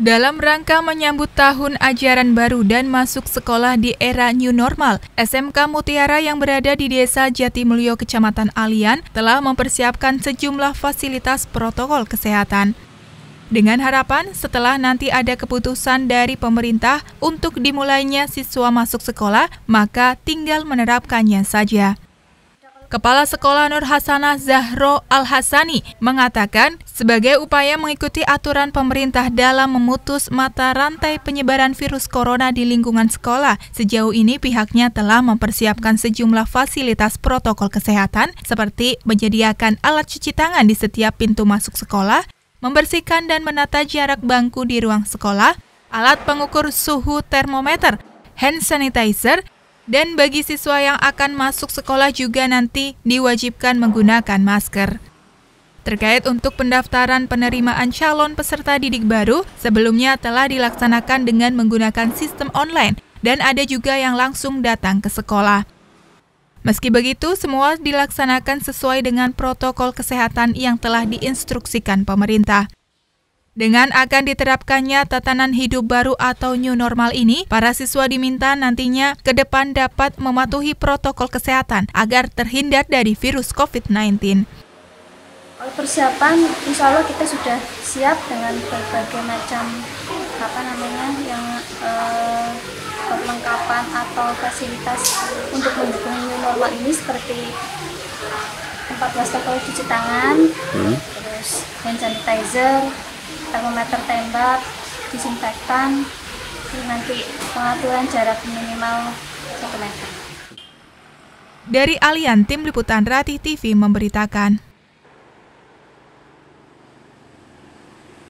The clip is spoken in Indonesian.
Dalam rangka menyambut tahun ajaran baru dan masuk sekolah di era new normal, SMK Mutiara yang berada di Desa Jatimulyo, Kecamatan Alian, telah mempersiapkan sejumlah fasilitas protokol kesehatan. Dengan harapan setelah nanti ada keputusan dari pemerintah untuk dimulainya siswa masuk sekolah, maka tinggal menerapkannya saja. Kepala Sekolah Nur Hasanah Zahro Al-Hasani mengatakan sebagai upaya mengikuti aturan pemerintah dalam memutus mata rantai penyebaran virus corona di lingkungan sekolah, sejauh ini pihaknya telah mempersiapkan sejumlah fasilitas protokol kesehatan seperti menyediakan alat cuci tangan di setiap pintu masuk sekolah, membersihkan dan menata jarak bangku di ruang sekolah, alat pengukur suhu termometer, hand sanitizer, dan bagi siswa yang akan masuk sekolah juga nanti diwajibkan menggunakan masker. Terkait untuk pendaftaran penerimaan calon peserta didik baru, sebelumnya telah dilaksanakan dengan menggunakan sistem online dan ada juga yang langsung datang ke sekolah. Meski begitu, semua dilaksanakan sesuai dengan protokol kesehatan yang telah diinstruksikan pemerintah. Dengan akan diterapkannya tatanan hidup baru atau new normal ini, para siswa diminta nantinya ke depan dapat mematuhi protokol kesehatan agar terhindar dari virus COVID-19. Persiapan, insya Allah kita sudah siap dengan berbagai macam apa namanya yang eh, perlengkapan atau fasilitas untuk mendukung new normal ini seperti 14 toko cuci tangan, hmm. terus hand sanitizer, termometer tembak, disinfektan, nanti pengaturan jarak minimal 1 meter. Dari Alian, Tim Liputan Ratih TV memberitakan.